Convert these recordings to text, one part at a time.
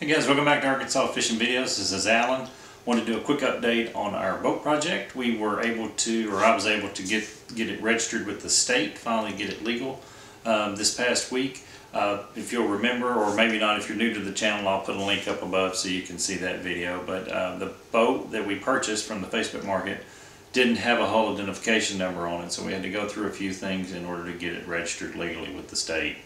Hey guys, welcome back to Arkansas Fishing Videos. This is Alan. Wanted to do a quick update on our boat project. We were able to, or I was able to get get it registered with the state, finally get it legal um, this past week. Uh, if you'll remember, or maybe not, if you're new to the channel, I'll put a link up above so you can see that video. But uh, the boat that we purchased from the Facebook market didn't have a hull identification number on it, so we had to go through a few things in order to get it registered legally with the state.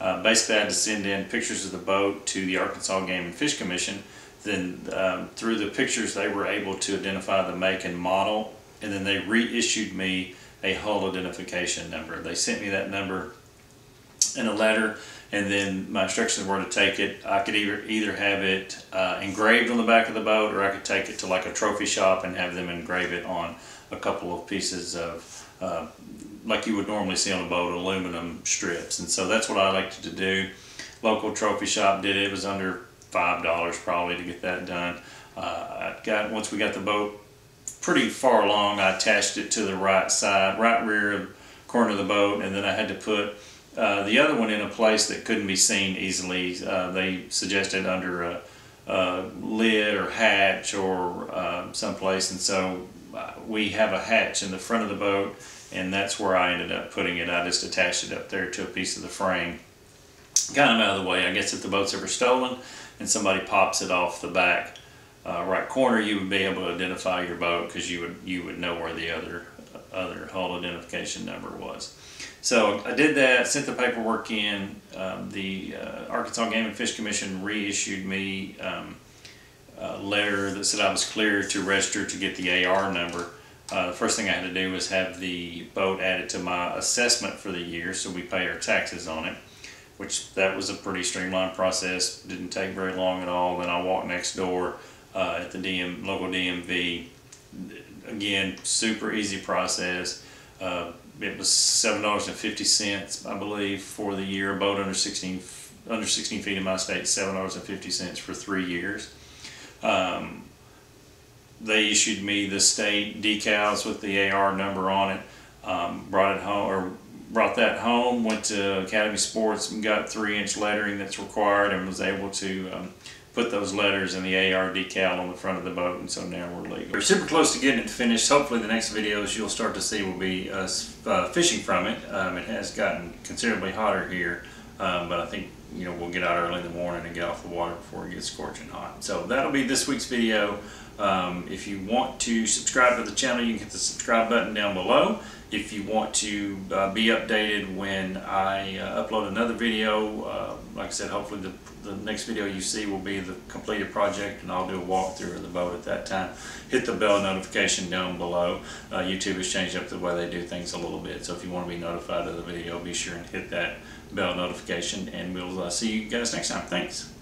Uh, basically, I had to send in pictures of the boat to the Arkansas Game and Fish Commission. Then, um, through the pictures, they were able to identify the make and model, and then they reissued me a hull identification number. They sent me that number in a letter, and then my instructions were to take it. I could either either have it uh, engraved on the back of the boat, or I could take it to like a trophy shop and have them engrave it on a couple of pieces of uh, like you would normally see on a boat, aluminum strips. And so that's what I liked to do. Local trophy shop did it. It was under five dollars probably to get that done. Uh, I got once we got the boat pretty far along, I attached it to the right side, right rear corner of the boat, and then I had to put uh, the other one in a place that couldn't be seen easily. Uh, they suggested under a, a, lid or hatch or uh, someplace, and so we have a hatch in the front of the boat and that's where I ended up putting it. I just attached it up there to a piece of the frame. Kind of out of the way. I guess if the boat's ever stolen and somebody pops it off the back uh, right corner, you would be able to identify your boat because you would you would know where the other other hull identification number was. So I did that, sent the paperwork in. Um, the uh, Arkansas Game and Fish Commission reissued me um, a letter that said I was clear to register to get the AR number. Uh, the first thing I had to do was have the boat added to my assessment for the year, so we pay our taxes on it, which that was a pretty streamlined process. Didn't take very long at all. Then I walked next door uh, at the DM local DMV. Again, super easy process. Uh, it was seven dollars and fifty cents, I believe, for the year. A boat under sixteen under sixteen feet in my state, seven dollars and fifty cents for three years. They issued me the state decals with the AR number on it. Um, brought it home or brought that home. Went to Academy Sports and got three inch lettering that's required and was able to um, put those letters in the AR decal on the front of the boat. And so now we're legal. We're super close to getting it finished. Hopefully the next videos you'll start to see will be us uh, fishing from it. Um, it has gotten considerably hotter here, um, but I think you know we'll get out early in the morning and get off the water before it gets scorching hot. So that'll be this week's video. Um, if you want to subscribe to the channel, you can hit the subscribe button down below. If you want to uh, be updated when I uh, upload another video, uh, like I said, hopefully the, the next video you see will be the completed project and I'll do a walkthrough of the boat at that time. Hit the bell notification down below. Uh, YouTube has changed up the way they do things a little bit, so if you want to be notified of the video, be sure and hit that bell notification and we'll uh, see you guys next time. Thanks.